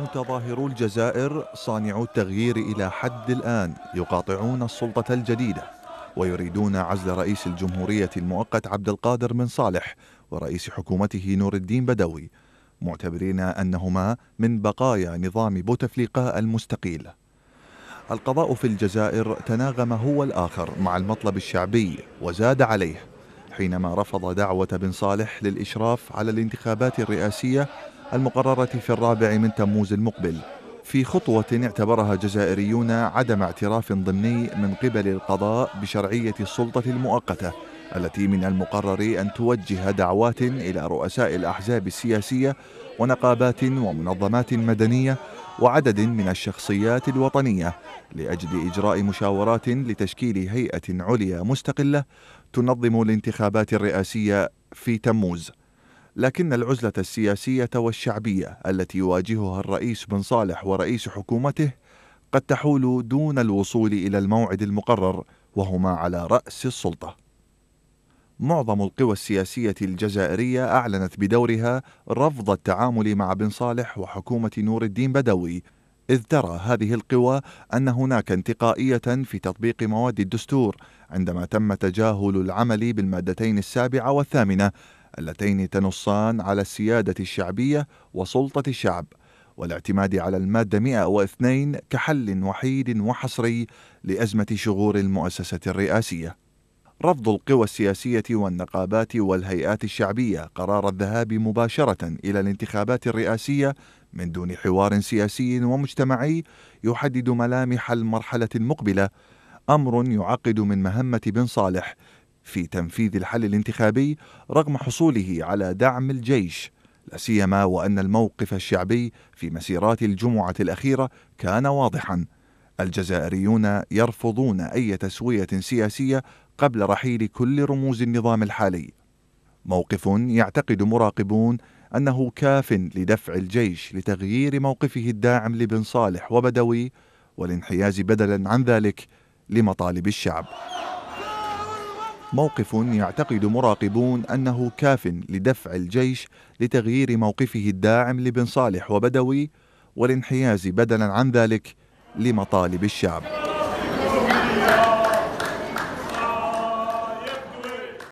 متظاهرو الجزائر صانعو التغيير إلى حد الآن يقاطعون السلطة الجديدة ويريدون عزل رئيس الجمهورية المؤقت عبد القادر بن صالح ورئيس حكومته نور الدين بدوي معتبرين أنهما من بقايا نظام بوتفليقة المستقيل. القضاء في الجزائر تناغم هو الآخر مع المطلب الشعبي وزاد عليه حينما رفض دعوة بن صالح للإشراف على الانتخابات الرئاسية المقررة في الرابع من تموز المقبل. في خطوة اعتبرها جزائريون عدم اعتراف ضمني من قبل القضاء بشرعية السلطة المؤقتة التي من المقرر أن توجه دعوات إلى رؤساء الأحزاب السياسية ونقابات ومنظمات مدنية وعدد من الشخصيات الوطنية لأجل إجراء مشاورات لتشكيل هيئة عليا مستقلة تنظم الانتخابات الرئاسية في تموز. لكن العزلة السياسية والشعبية التي يواجهها الرئيس بن صالح ورئيس حكومته قد تحول دون الوصول إلى الموعد المقرر وهما على رأس السلطة. معظم القوى السياسية الجزائرية أعلنت بدورها رفض التعامل مع بن صالح وحكومة نور الدين بدوي إذ ترى هذه القوى أن هناك انتقائية في تطبيق مواد الدستور عندما تم تجاهل العمل بالمادتين السابعة والثامنة اللتين تنصان على السيادة الشعبية وسلطة الشعب والاعتماد على المادة 102 كحل وحيد وحصري لأزمة شغور المؤسسة الرئاسية. رفض القوى السياسية والنقابات والهيئات الشعبية قرار الذهاب مباشرة إلى الانتخابات الرئاسية من دون حوار سياسي ومجتمعي يحدد ملامح المرحلة المقبلة أمر يعقد من مهمة بن صالح في تنفيذ الحل الانتخابي رغم حصوله على دعم الجيش. لا سيما وأن الموقف الشعبي في مسيرات الجمعة الأخيرة كان واضحا. الجزائريون يرفضون أي تسوية سياسية قبل رحيل كل رموز النظام الحالي. موقف يعتقد مراقبون أنه كاف لدفع الجيش لتغيير موقفه الداعم لبن صالح وبدوي والانحياز بدلا عن ذلك لمطالب الشعب. موقف يعتقد مراقبون أنه كاف لدفع الجيش لتغيير موقفه الداعم لبن صالح وبدوي والانحياز بدلا عن ذلك لمطالب الشعب.